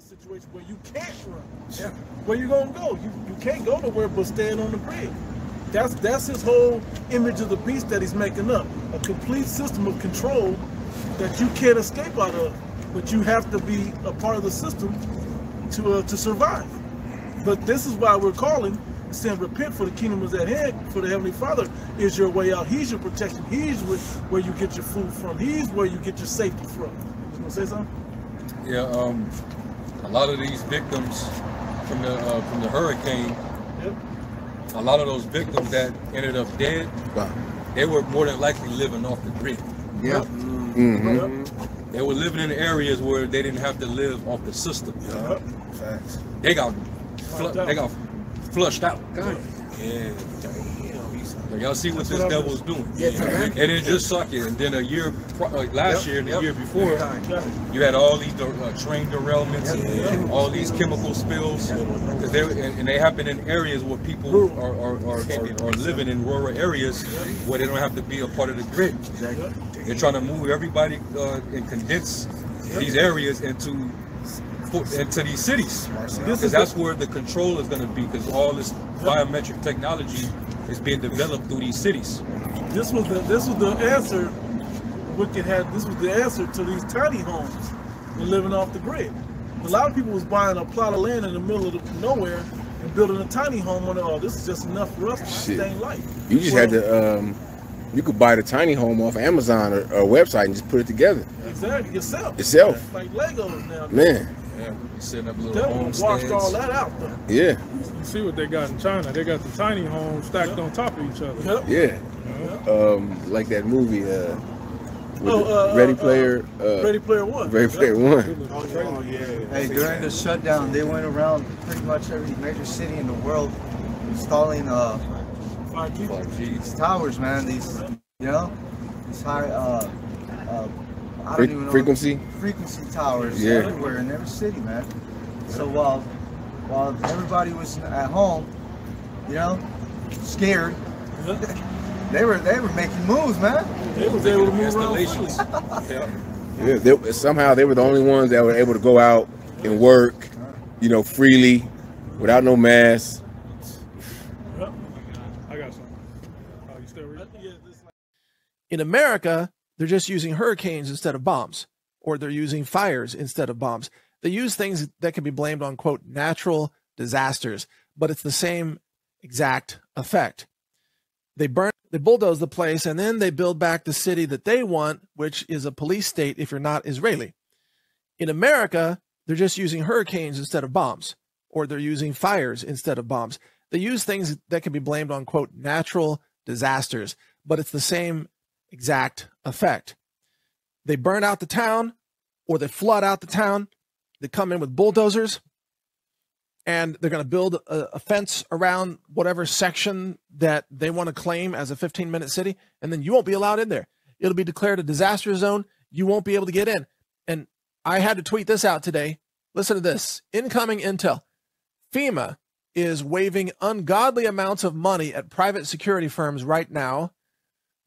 the situation where you can't run. Yeah. Where you gonna go? You you can't go nowhere but stand on the grid. That's that's his whole image of the beast that he's making up. A complete system of control that you can't escape out of, but you have to be a part of the system to uh, to survive. But this is why we're calling, saying, repent for the kingdom is at hand, for the Heavenly Father is your way out. He's your protection. He's where you get your food from. He's where you get your safety from. You want to say something? Yeah, um, a lot of these victims from the uh, from the hurricane, yep. a lot of those victims that ended up dead, wow. they were more than likely living off the grid. Yeah. Mm-hmm. They were living in areas where they didn't have to live off the system. Yep. Facts. They got fl- they got flushed out. God. Yeah. Y'all see what this devil's doing. Yeah, and it just sucked it. And then a year, like last yep, year and the yep. year before, you had all these uh, train derailments, yep. all these chemical spills. They, and, and, they happen in areas where people are, are, are, are, living in rural areas where they don't have to be a part of the grid. They're trying to move everybody uh, and condense these areas into into these cities. Because that's where the control is going to be. Because all this biometric technology is being developed through these cities. This was the this was the answer. Wicked had this was the answer to these tiny homes and living off the grid. A lot of people was buying a plot of land in the middle of the, nowhere and building a tiny home on it. Oh, this is just enough for us to sustain life. You just well, had to. Um, you could buy the tiny home off Amazon or, or website and just put it together. Exactly, yourself. Yourself. Like Legos now. Man. Yeah, setting up little homesteads. washed all that out though. Yeah. You see what they got in China? They got the tiny homes stacked yep. on top of each other. Yep. Yeah. Um, like that movie. Uh, oh, uh, Ready uh, Player. Uh, Ready Player One. Ready Player One. Oh, yeah. Hey, during the shutdown, they went around pretty much every major city in the world installing uh 5G, 5G. towers, man. These, you know, these high uh, uh I don't even know frequency frequency towers yeah. everywhere in every city, man. So while while everybody was at home, you know, scared, they were they were making moves, man. They was able to move installations. yeah. Yeah, they, somehow they were the only ones that were able to go out and work, you know, freely, without no mask. I got some. Oh, you still reading? In America, they're just using hurricanes instead of bombs, or they're using fires instead of bombs. They use things that can be blamed on, quote, natural disasters, but it's the same exact effect. They burn, they bulldoze the place, and then they build back the city that they want, which is a police state if you're not Israeli. In America, they're just using hurricanes instead of bombs, or they're using fires instead of bombs. They use things that can be blamed on, quote, natural disasters, but it's the same exact effect. They burn out the town or they flood out the town. They come in with bulldozers and they're going to build a, a, fence around whatever section that they want to claim as a 15 minute city. And then you won't be allowed in there. It'll be declared a disaster zone. You won't be able to get in. And I had to tweet this out today. Listen to this incoming intel FEMA is waving ungodly amounts of money at private security firms right now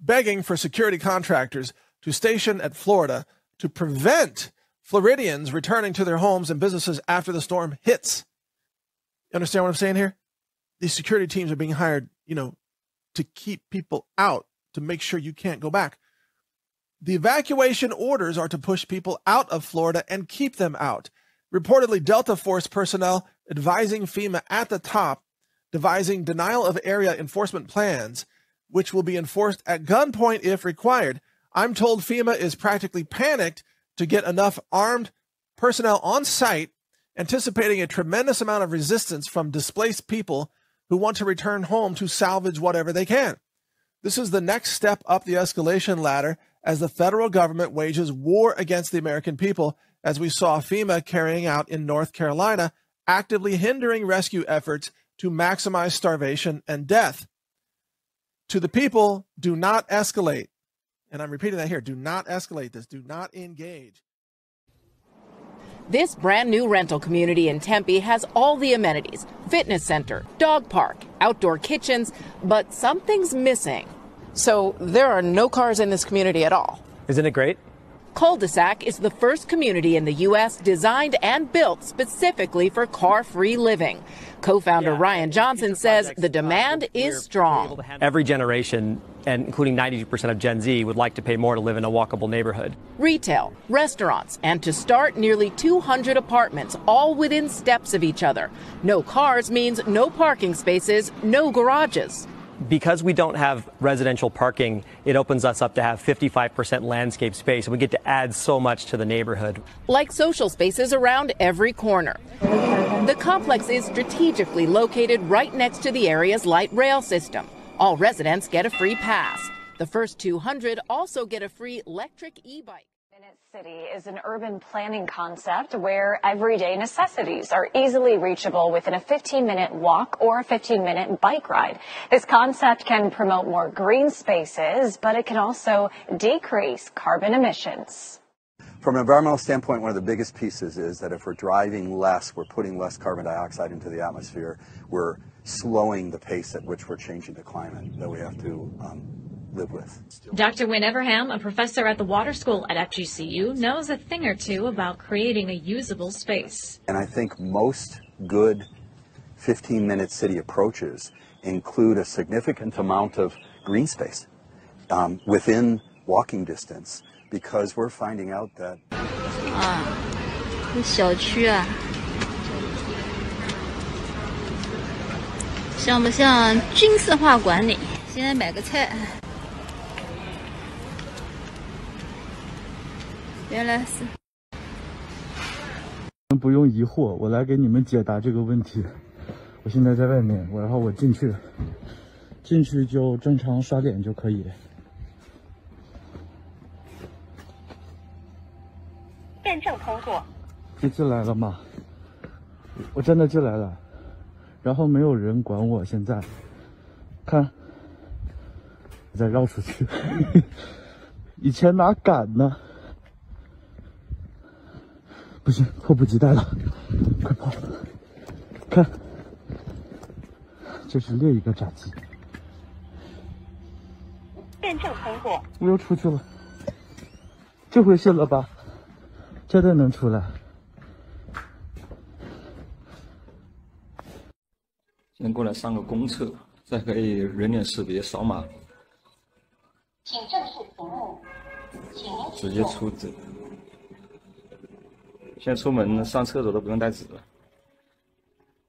begging for security contractors to station at Florida to prevent Floridians returning to their homes and businesses after the storm hits. You understand what I'm saying here? These security teams are being hired, you know, to keep people out, to make sure you can't go back. The evacuation orders are to push people out of Florida and keep them out. Reportedly, Delta Force personnel advising FEMA at the top, devising denial of area enforcement plans which will be enforced at gunpoint if required. I'm told FEMA is practically panicked to get enough armed personnel on site, anticipating a tremendous amount of resistance from displaced people who want to return home to salvage whatever they can. This is the next step up the escalation ladder as the federal government wages war against the American people, as we saw FEMA carrying out in North Carolina, actively hindering rescue efforts to maximize starvation and death to the people, do not escalate. And I'm repeating that here do not escalate this, do not engage. This brand new rental community in Tempe has all the amenities fitness center, dog park, outdoor kitchens, but something's missing. So there are no cars in this community at all. Isn't it great? Culdesac is the first community in the U.S. designed and built specifically for car-free living. Co-founder yeah, Ryan Johnson says the demand is strong. Every generation, and including 92% of Gen Z, would like to pay more to live in a walkable neighborhood. Retail, restaurants, and to start, nearly 200 apartments, all within steps of each other. No cars means no parking spaces, no garages because we don't have residential parking, it opens us up to have 55% landscape space, and we get to add so much to the neighborhood. Like social spaces around every corner. The complex is strategically located right next to the area's light rail system. All residents get a free pass. The first 200 also get a free electric e-bike. City is an urban planning concept where everyday necessities are easily reachable within a 15 minute walk or a 15 minute bike ride. This concept can promote more green spaces, but it can also decrease carbon emissions. From an environmental standpoint, one of the biggest pieces is that if we're driving less, we're putting less carbon dioxide into the atmosphere, we're slowing the pace at which we're changing the climate that we have to um, live with. Dr. Win Everham, a professor at the water school at FGCU, knows a thing or two about creating a usable space. And I think most good 15 minute city approaches include a significant amount of green space um, within walking distance because we're finding out that. 啊，像不像军事化管理？现在买个菜。原来是。不用疑惑，我来给你们解答这个问题。我现在在外面，我然后我进去，进去就正常刷脸就可以。验证通过。你进来了吗？我真的进来了，然后没有人管我。现在，看，再绕出去。以前哪敢呢？不行，迫不及待了，快跑！看，这是另一个闸机。验证通过。我又出去了，这回信了吧？这都能出来。先过来上个公厕，再可以人脸识别扫码。请正视屏幕，请直接出纸。现在出门上厕所都不用带纸了，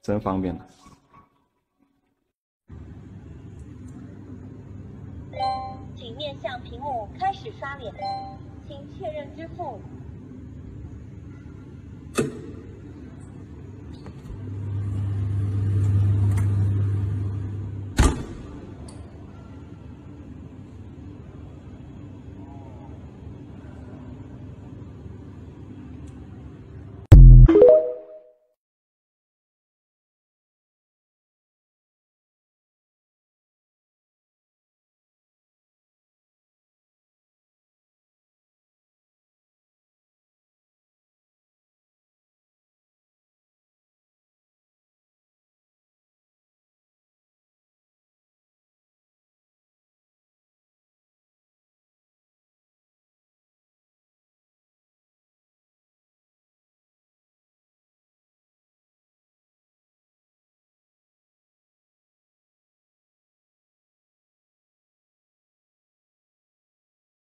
真方便了。请面向屏幕开始刷脸，请确认支付。